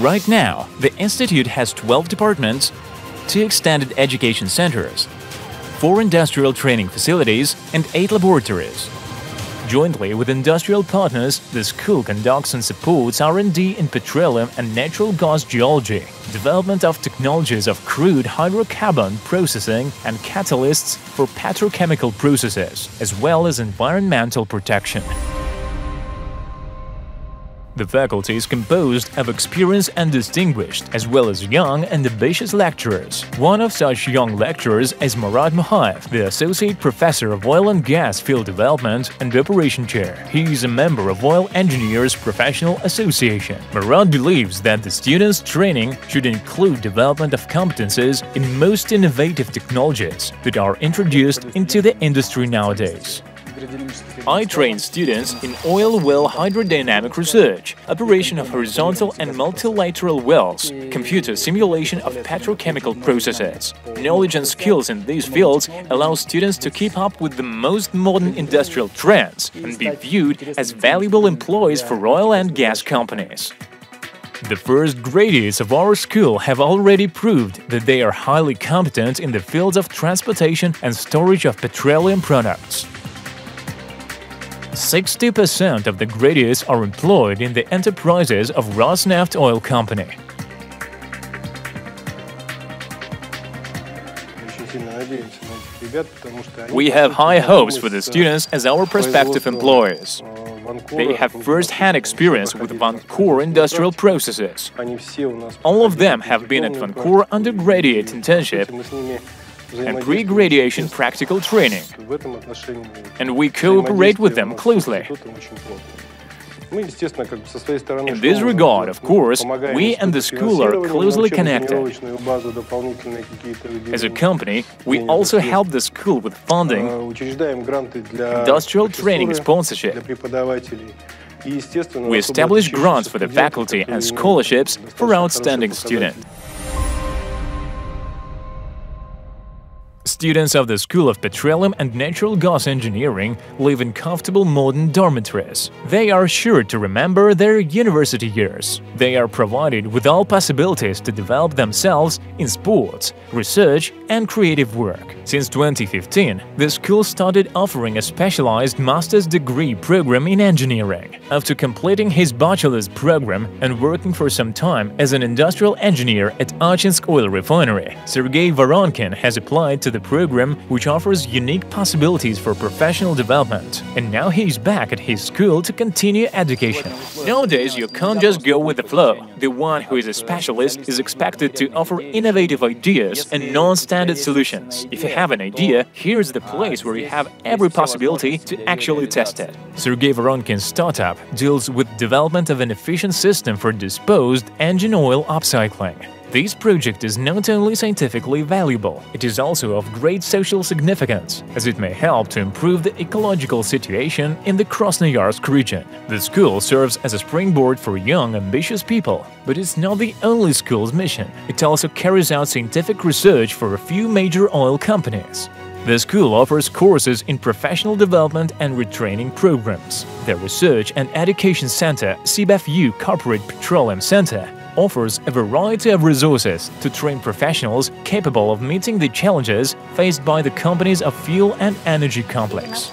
Right now, the institute has 12 departments, two extended education centers, four industrial training facilities, and eight laboratories. Jointly with industrial partners, the school conducts and supports R&D in petroleum and natural gas geology, development of technologies of crude hydrocarbon processing and catalysts for petrochemical processes, as well as environmental protection. The faculty is composed of experienced and distinguished, as well as young and ambitious lecturers. One of such young lecturers is Murat Muhaev, the Associate Professor of Oil and Gas Field Development and Operation Chair. He is a member of Oil Engineers Professional Association. Murat believes that the students' training should include development of competences in most innovative technologies that are introduced into the industry nowadays. I train students in oil well hydrodynamic research, operation of horizontal and multilateral wells, computer simulation of petrochemical processes. Knowledge and skills in these fields allow students to keep up with the most modern industrial trends and be viewed as valuable employees for oil and gas companies. The first graduates of our school have already proved that they are highly competent in the fields of transportation and storage of petroleum products. 60% of the graduates are employed in the enterprises of Rosneft Oil Company. We have high hopes for the students as our prospective employers. They have first-hand experience with Vankor industrial processes. All of them have been at Vankor undergraduate internship and pre-graduation practical training, and we cooperate with them closely. In this regard, of course, we and the school are closely connected. As a company, we also help the school with funding, industrial training sponsorship. We establish grants for the faculty and scholarships for outstanding students. Students of the School of Petroleum and Natural Gas Engineering live in comfortable modern dormitories. They are sure to remember their university years. They are provided with all possibilities to develop themselves in sports, research and creative work. Since 2015, the school started offering a specialized master's degree program in engineering. After completing his bachelor's program and working for some time as an industrial engineer at Achinsk Oil Refinery, Sergei Voronkin has applied to the program which offers unique possibilities for professional development. And now he is back at his school to continue education. Nowadays, you can't just go with the flow. The one who is a specialist is expected to offer innovative ideas and non-standard solutions. If you have an idea, here's the place where you have every possibility to actually test it. Sergei Voronkin's startup deals with development of an efficient system for disposed engine oil upcycling. This project is not only scientifically valuable, it is also of great social significance, as it may help to improve the ecological situation in the Krasnoyarsk region. The school serves as a springboard for young, ambitious people, but it's not the only school's mission. It also carries out scientific research for a few major oil companies. The school offers courses in professional development and retraining programs. The Research and Education Center, SibFU Corporate Petroleum Center, offers a variety of resources to train professionals capable of meeting the challenges faced by the companies of fuel and energy complex.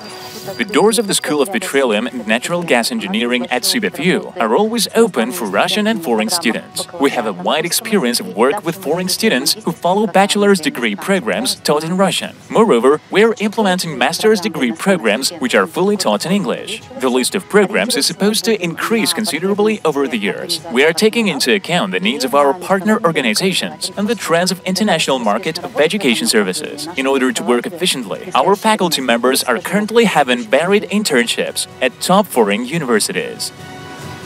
The doors of the School of Petroleum and Natural Gas Engineering at SibFU are always open for Russian and foreign students. We have a wide experience of work with foreign students who follow bachelor's degree programs taught in Russian. Moreover, we are implementing master's degree programs which are fully taught in English. The list of programs is supposed to increase considerably over the years. We are taking into account the needs of our partner organizations and the trends of international market of education services. In order to work efficiently, our faculty members are currently having varied internships at top foreign universities.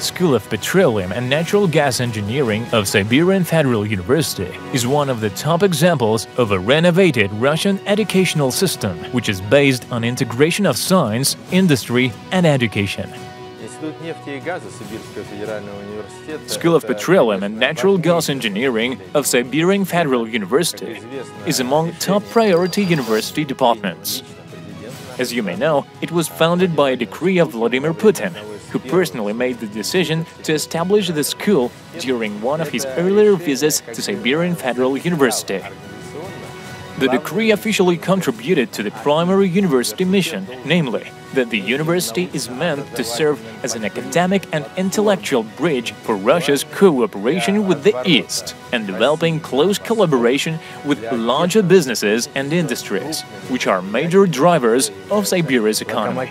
School of Petroleum and Natural Gas Engineering of Siberian Federal University is one of the top examples of a renovated Russian educational system which is based on integration of science, industry and education. School of Petroleum and Natural Gas Engineering of Siberian Federal University is among top priority university departments. As you may know, it was founded by a decree of Vladimir Putin, who personally made the decision to establish the school during one of his earlier visits to Siberian Federal University. The decree officially contributed to the primary university mission, namely, that the university is meant to serve as an academic and intellectual bridge for Russia's cooperation with the East and developing close collaboration with larger businesses and industries, which are major drivers of Siberia's economy.